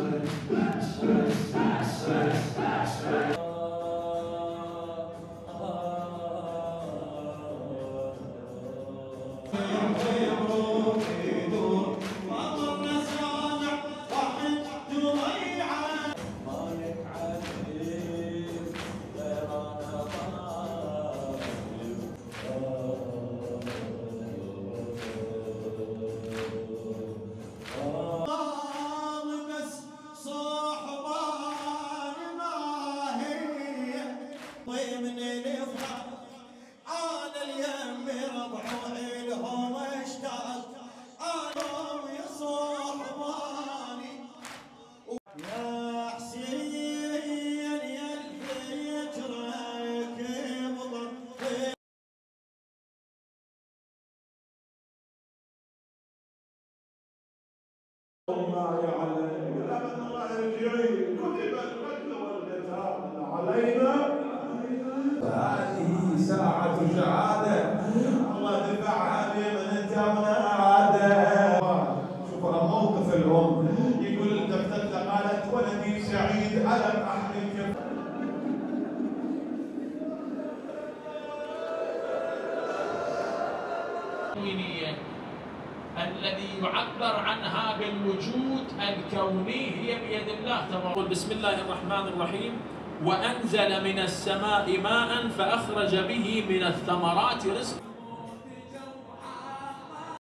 Master, Master, Master. أنا اليم ربعوا لهم اشتاق أنا يا صاحباني يا حسين يا الفجرك بضل ما يعلم. أبدا الله ساعة شهادة. الله دفعها بمن انت من أعاده شوف موقف الأم. يقول دفتت قالت ولدي سعيد ألم التكوينية الذي يعبر عنها بالوجود الكوني هي بيد الله تبارك بسم الله الرحمن الرحيم. وأنزل من السماء ماء فأخرج به من الثمرات رزقا.